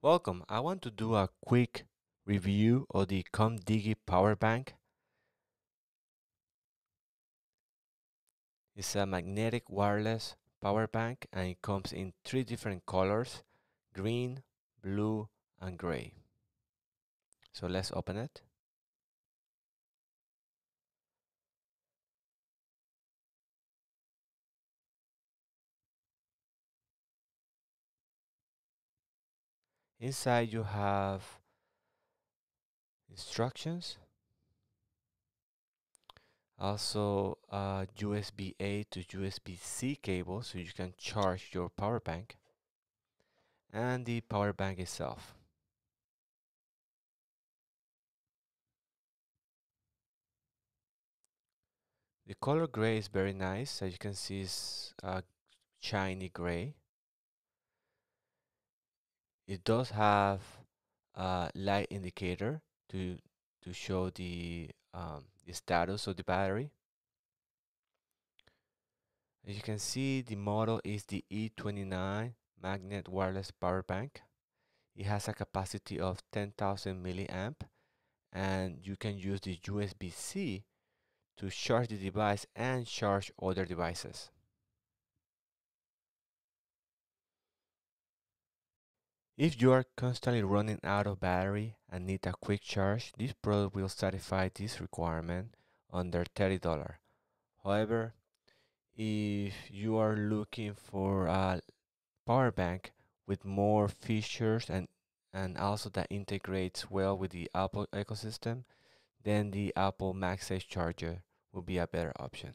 Welcome. I want to do a quick review of the Koomdigi power bank. It's a magnetic wireless power bank and it comes in three different colors, green, blue, and gray. So let's open it. Inside you have instructions, also uh, a USB A to USB C cable so you can charge your power bank, and the power bank itself. The color gray is very nice, as you can see it's a shiny gray. It does have a light indicator to to show the um, the status of the battery. As you can see, the model is the E29 magnet wireless power bank. It has a capacity of 10,000 milliamp and you can use the USB-C to charge the device and charge other devices. If you are constantly running out of battery and need a quick charge, this product will satisfy this requirement under $30. However, if you are looking for a power bank with more features and and also that integrates well with the Apple ecosystem, then the Apple MagSafe charger will be a better option.